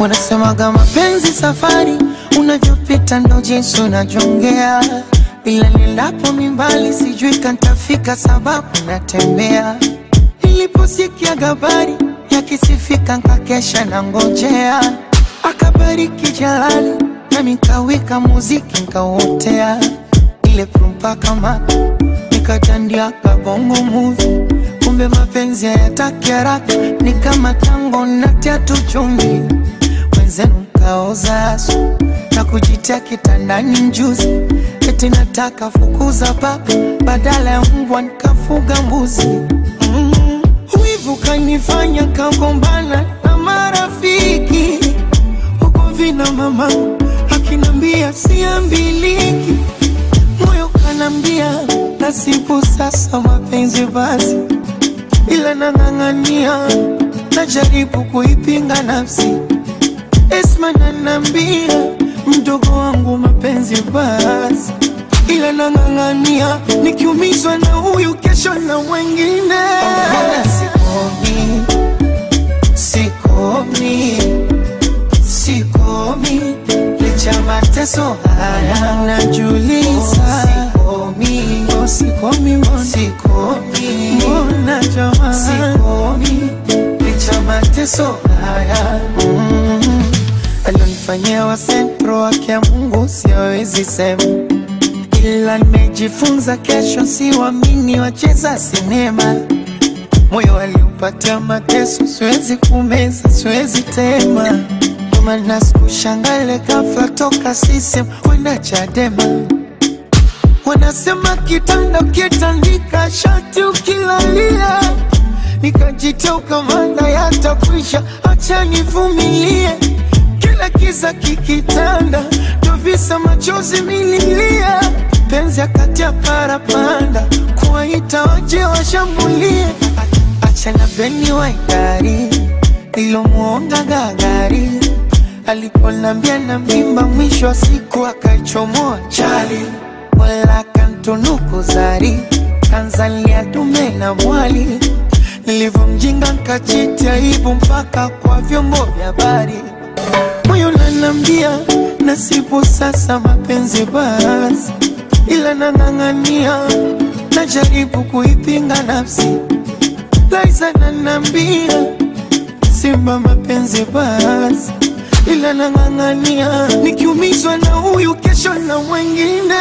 Wanasemaga mapenzi safari, unavyopita ndo jinsi unajongea, ila nilapo mimbali sijui kantafika, sababu natembea. Niliposikia habari yakisifika, nkakesha na ngojea, akabariki Jalali nami nkawika muziki nkauotea, ile prumpa kama nikatandia kabongo movie. Kumbe mapenzi hayataki haraka, ni kama tango natia tatu chumvi, wenzenu kaoza asu na kujitia kitandani mjuzi, eti nataka fukuza papa badala ya mbwa nikafuga mbuzi. Mm. Kanifanya kagombana na marafiki huko vina mama akinambia siambiliki, moyo kanambia nasibu sasa mapenzi basi ila nang'ang'ania, najaribu kuipinga nafsi. Esma nanambia mdogo wangu mapenzi basi, ila nang'ang'ania, nikiumizwa na huyu kesho na wengine. Sikomi, sikomi, sikomi, licha mateso haya. Najuliza. Sikomi, oh, sikomi, sikomi, mbona jamani, sikomi, licha mateso haya. Mm. Alionifanyia wa sentro wake ya Mungu siwezi sema, ila nimejifunza kesho, siwamini wacheza sinema moyo aliupatia mateso, siwezi kumeza, siwezi tema. Maana sikushangale ghafla toka sisi kwenda Chadema. Wanasema kitanda ukitandika shati ukilalia, nikajitoka manda yatakwisha, acha nivumilie. Kiza kikitanda, ndo visa machozi mililia, penzi akati ya parapanda, kuwaita waje washambulie. Acha na beni waidari, nilomuonga gagari, aliponambia na mimba, mwisho wa siku akaichomoa chali. Wala kantunuku zari kanzalia dume na mwali. Nilivyomjinga nkachiti aibu mpaka kwa vyombo vya habari moyo nanambia nasipo sasa mapenzi basi. Ila nang'ang'ania najaribu kuipinga nafsi. Laiza nanambia simba mapenzi basi. Ila nang'ang'ania nikiumizwa na huyu kesho na wengine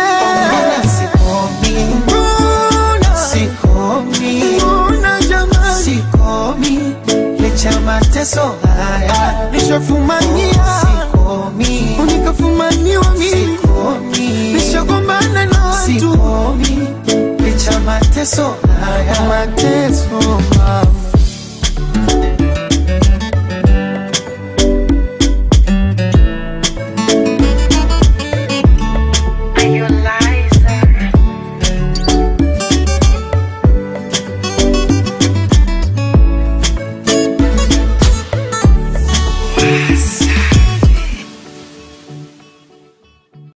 licha mateso haya nishafumania sikomi unikafumaniwa mimi sikomi. Nishagombana na watu. Sikomi. Licha mateso haya. Mateso